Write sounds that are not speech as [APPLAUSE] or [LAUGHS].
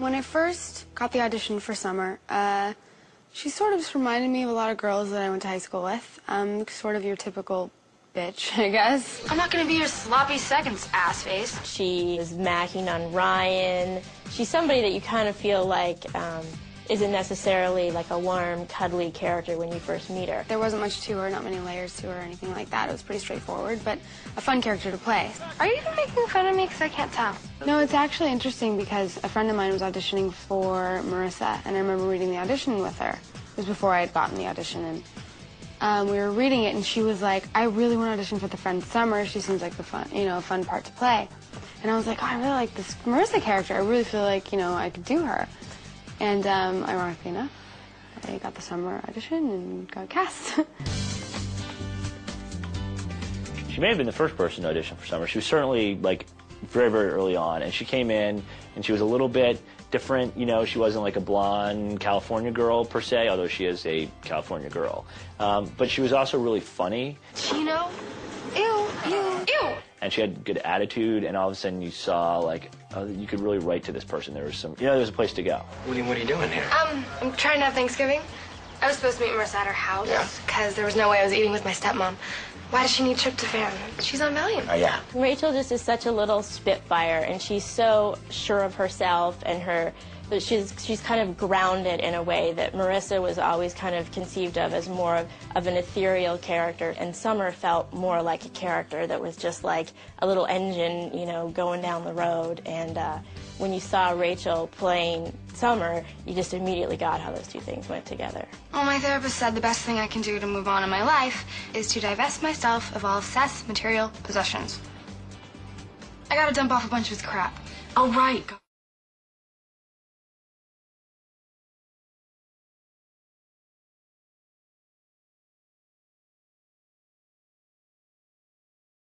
When I first got the audition for Summer, uh, she sort of just reminded me of a lot of girls that I went to high school with. Um, sort of your typical bitch, [LAUGHS] I guess. I'm not gonna be your sloppy seconds, ass face. She is macking on Ryan. She's somebody that you kind of feel like um, isn't necessarily like a warm, cuddly character when you first meet her. There wasn't much to her, not many layers to her or anything like that. It was pretty straightforward, but a fun character to play. Are you even making fun of me? Because I can't tell. No, it's actually interesting because a friend of mine was auditioning for Marissa, and I remember reading the audition with her. It was before I had gotten the audition, and um, we were reading it, and she was like, "I really want to audition for the friend Summer. She seems like the fun, you know, a fun part to play." And I was like, oh, "I really like this Marissa character. I really feel like, you know, I could do her." And um, ironically enough, I got the summer audition and got cast. she may have been the first person to audition for Summer. She was certainly like very, very early on, and she came in and she was a little bit different. You know, she wasn't like a blonde California girl per se, although she is a California girl. Um, but she was also really funny. Chino? Ew, ew, ew. And she had good attitude, and all of a sudden you saw like uh, you could really write to this person. There was some, you know, there was a place to go. What are you, what are you doing here? Um, I'm trying to have Thanksgiving. I was supposed to meet Marissa at her house Yeah. because there was no way I was eating with my stepmom. Why does she need tryptophan? She's on Valium. Oh, yeah. Rachel just is such a little spitfire, and she's so sure of herself and her. But she's she's kind of grounded in a way that Marissa was always kind of conceived of as more of, of an ethereal character, and Summer felt more like a character that was just like a little engine, you know, going down the road. And uh, when you saw Rachel playing Summer, you just immediately got how those two things went together. Well, my therapist said the best thing I can do to move on in my life is to divest myself of all Seth's material possessions. I gotta dump off a bunch of his crap. Oh, right.